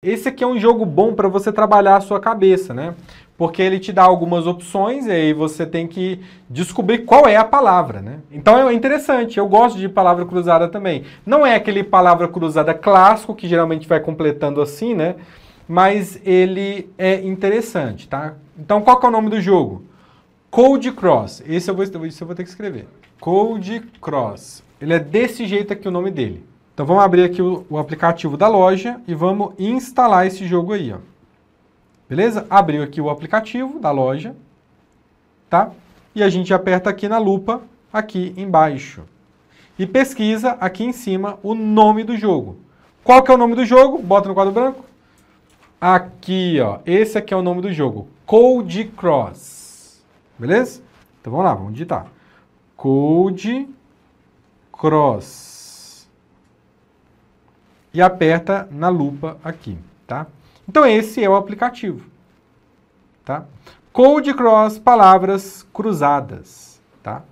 Esse aqui é um jogo bom para você trabalhar a sua cabeça, né? Porque ele te dá algumas opções e aí você tem que descobrir qual é a palavra, né? Então é interessante, eu gosto de palavra cruzada também. Não é aquele palavra cruzada clássico que geralmente vai completando assim, né? Mas ele é interessante, tá? Então qual é o nome do jogo? Code Cross. Esse eu vou, esse eu vou ter que escrever. Code Cross. Ele é desse jeito aqui o nome dele. Então vamos abrir aqui o, o, aplicativo da loja e vamos instalar esse jogo aí, ó. Beleza? Abriu aqui o aplicativo da loja, tá? E a gente aperta aqui na lupa, aqui embaixo. E pesquisa aqui em cima o nome do jogo. Qual que é o nome do jogo? Bota no quadro branco. Aqui, ó. Esse aqui é o nome do jogo. Code Cross. Beleza? Então vamos lá, vamos digitar. Code Cross e aperta na lupa aqui, tá? Então esse é o aplicativo, tá? Code Cross palavras cruzadas, tá?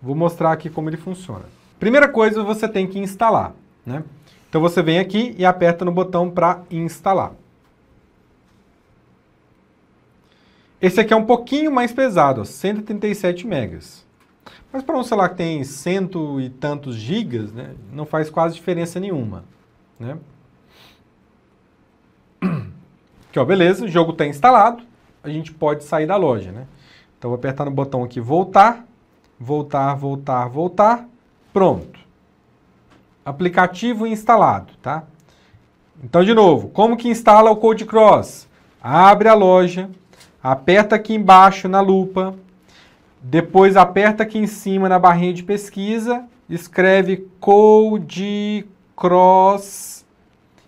Vou mostrar aqui como ele funciona. Primeira coisa você tem que instalar, né? Então você vem aqui e aperta no botão para instalar. Esse aqui é um pouquinho mais pesado, 137 megas. Mas para um celular que tem cento e tantos gigas, né, não faz quase diferença nenhuma. Né? Aqui, ó, beleza, o jogo está instalado, a gente pode sair da loja. Né? Então, vou apertar no botão aqui, voltar, voltar, voltar, voltar, pronto. Aplicativo instalado, tá? Então, de novo, como que instala o Code Cross? Abre a loja, aperta aqui embaixo na lupa, depois aperta aqui em cima na barrinha de pesquisa, escreve Code cross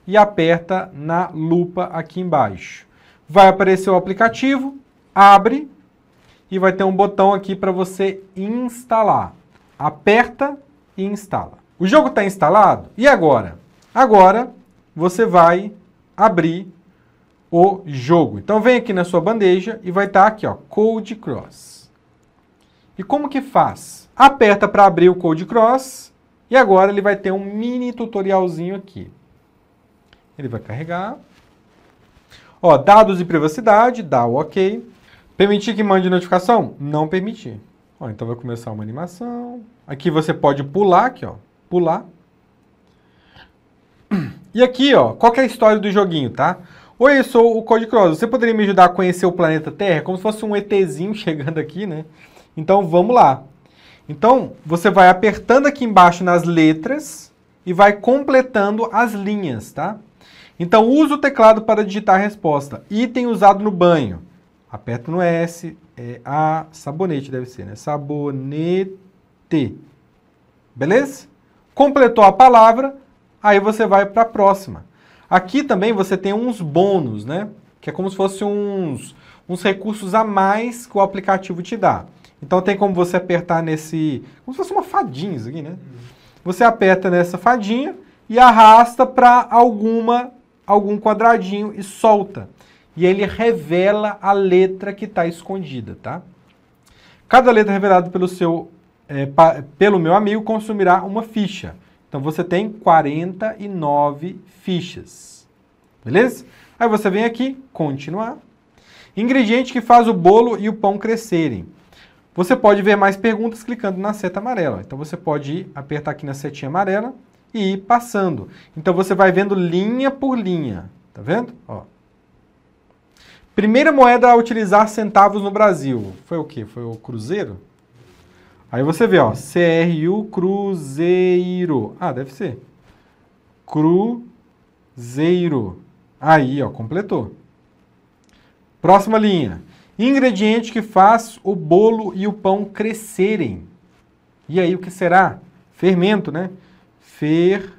e aperta na lupa aqui embaixo. Vai aparecer o aplicativo, abre e vai ter um botão aqui para você instalar. Aperta e instala. O jogo está instalado e agora? Agora você vai abrir o jogo. Então vem aqui na sua bandeja e vai estar tá aqui, ó, Code Cross. E como que faz? Aperta para abrir o Code Cross e agora ele vai ter um mini tutorialzinho aqui. Ele vai carregar. Ó, dados de privacidade, dá o ok. Permitir que mande notificação? Não permitir. Ó, então vai começar uma animação. Aqui você pode pular, aqui ó, pular. E aqui, ó, qual é a história do joguinho, tá? Oi, eu sou o Code Cross. Você poderia me ajudar a conhecer o planeta Terra? Como se fosse um ETzinho chegando aqui, né? Então vamos lá. Então, você vai apertando aqui embaixo nas letras e vai completando as linhas, tá? Então, usa o teclado para digitar a resposta. Item usado no banho. Aperta no S, é A, sabonete deve ser, né? Sabonete. Beleza? Completou a palavra, aí você vai para a próxima. Aqui também você tem uns bônus, né? Que é como se fossem uns, uns recursos a mais que o aplicativo te dá. Então tem como você apertar nesse. Como se fosse uma fadinha isso aqui, né? Você aperta nessa fadinha e arrasta para alguma algum quadradinho e solta. E ele revela a letra que está escondida, tá? Cada letra revelada pelo seu é, pa, pelo meu amigo consumirá uma ficha. Então você tem 49 fichas. Beleza? Aí você vem aqui, continuar. Ingrediente que faz o bolo e o pão crescerem. Você pode ver mais perguntas clicando na seta amarela. Então você pode ir, apertar aqui na setinha amarela e ir passando. Então você vai vendo linha por linha. Tá vendo? Ó. Primeira moeda a utilizar centavos no Brasil. Foi o quê? Foi o Cruzeiro? Aí você vê, ó, CRU Cruzeiro. Ah, deve ser. Cruzeiro. Aí, ó, completou. Próxima linha. Ingrediente que faz o bolo e o pão crescerem. E aí o que será? Fermento, né? Fermento.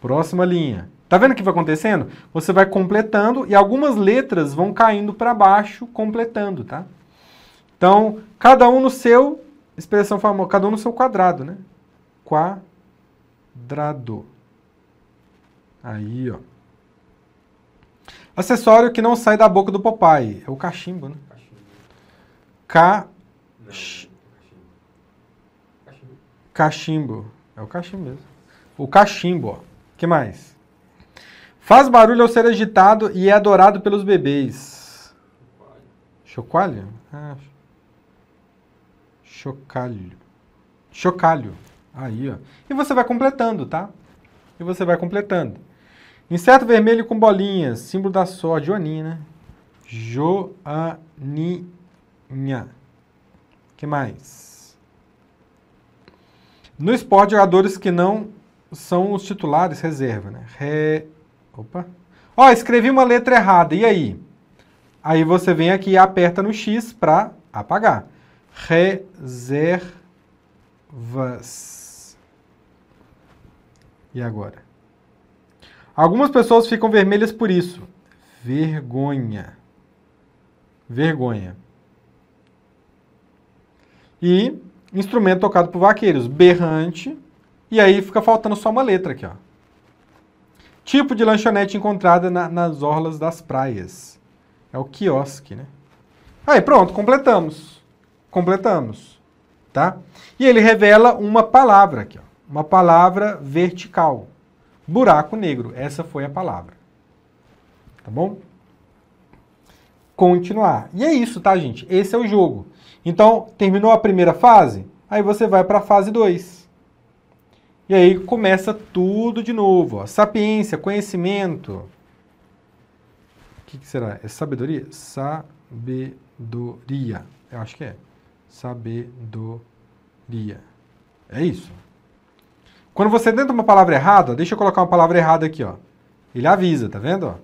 Próxima linha. Tá vendo o que vai acontecendo? Você vai completando e algumas letras vão caindo para baixo, completando, tá? Então, cada um no seu, expressão famosa, cada um no seu quadrado, né? Quadrado. Aí, ó. Acessório que não sai da boca do papai. É o cachimbo, né? Cachimbo. Cachimbo. É o cachimbo mesmo. O cachimbo, ó. que mais? Faz barulho ao ser agitado e é adorado pelos bebês. Chocalho? Ah. Chocalho. Chocalho. Aí, ó. E você vai completando, tá? E você vai completando. Inseto vermelho com bolinhas, símbolo da sorte. Joaninha, né? Joaninha. que mais? No esporte, jogadores que não são os titulares, reserva, né? Re... Opa. Ó, escrevi uma letra errada, e aí? Aí você vem aqui e aperta no X para apagar. Reservas. E agora? Algumas pessoas ficam vermelhas por isso. Vergonha. Vergonha. E instrumento tocado por vaqueiros. Berrante. E aí fica faltando só uma letra aqui, ó. Tipo de lanchonete encontrada na, nas orlas das praias. É o quiosque, né? Aí, pronto, completamos. Completamos. Tá? E ele revela uma palavra aqui, ó. Uma palavra vertical. Buraco negro. Essa foi a palavra. Tá bom? Continuar. E é isso, tá, gente? Esse é o jogo. Então, terminou a primeira fase, aí você vai para a fase 2. E aí começa tudo de novo. Ó. Sapiência, conhecimento. O que, que será? É sabedoria? Sabedoria. Eu acho que é. Sabedoria. É isso. Quando você tenta uma palavra errada, deixa eu colocar uma palavra errada aqui, ó. Ele avisa, tá vendo? Ó?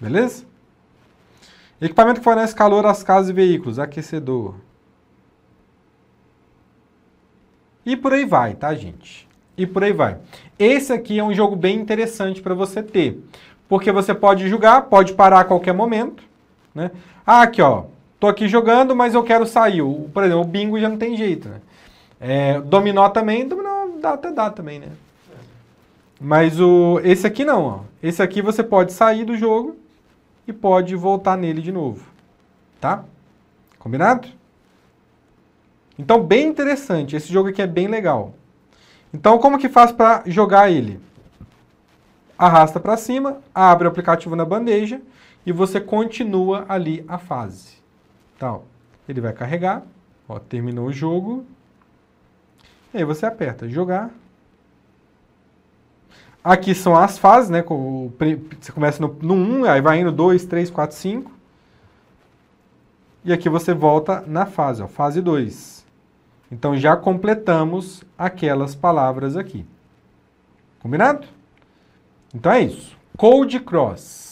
Beleza? Equipamento que fornece calor às casas e veículos, aquecedor. E por aí vai, tá, gente? E por aí vai. Esse aqui é um jogo bem interessante para você ter, porque você pode jogar, pode parar a qualquer momento, né? Ah, aqui, ó, tô aqui jogando, mas eu quero sair. O, por exemplo, o bingo já não tem jeito, né? É, dominó também, dominó dá, até dá também, né? Mas o, esse aqui não, ó. Esse aqui você pode sair do jogo e pode voltar nele de novo, tá? Combinado? Então, bem interessante. Esse jogo aqui é bem legal. Então, como que faz para jogar ele? Arrasta para cima, abre o aplicativo na bandeja e você continua ali a fase. Ó. Ele vai carregar. Ó, terminou o jogo. E aí você aperta jogar. Aqui são as fases, né? Você começa no, no 1, aí vai indo 2, 3, 4, 5. E aqui você volta na fase, ó, fase 2. Então já completamos aquelas palavras aqui. Combinado? Então é isso. Code Cross.